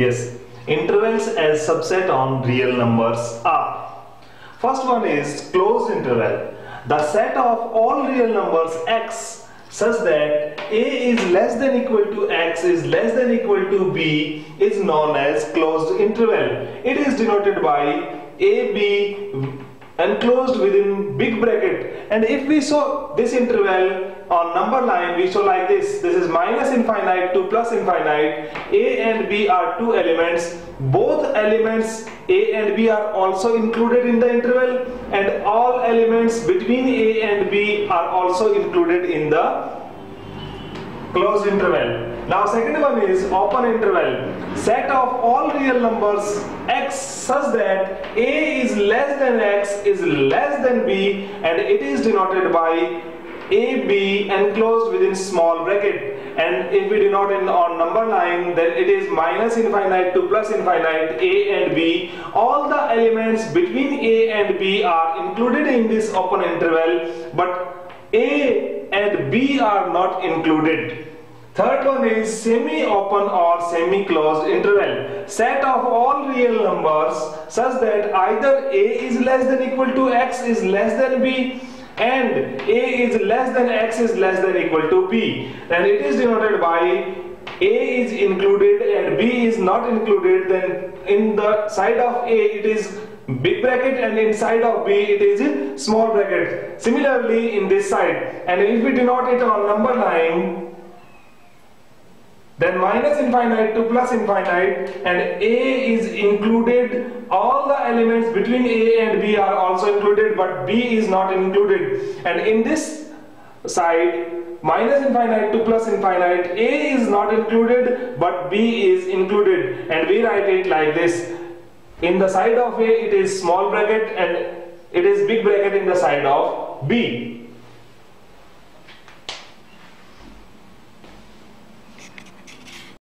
Yes, intervals as subset on real numbers are. First one is closed interval. The set of all real numbers x such that a is less than equal to x is less than equal to b is known as closed interval. It is denoted by ab enclosed within big bracket. And if we saw this interval on number line we show like this. This is minus infinite to plus infinite. A and b are two elements. Both elements a and b are also included in the interval. And all elements between a and b are also included in the closed interval. Now second one is open interval. Set of all real numbers x such that a is less than x is less than b and it is denoted by AB enclosed within small bracket. And if we denote on number line then it is minus infinite to plus infinite A and B. All the elements between A and B are included in this open interval but A B are not included Third one is semi-open or semi-closed interval. Set of all real numbers such that either a is less than equal to x is less than b and a is less than x is less than equal to b And it is denoted by a is included and b is not included then in the side of a it is big bracket and inside of b it is in small bracket. Similarly in this side and if we denote it on number line then minus infinite to plus infinite and a is included all the elements between a and b are also included but b is not included. And in this side minus infinite to plus infinite. A is not included but b is included. And we write it like this. In the side of a it is small bracket and it is big bracket in the side of b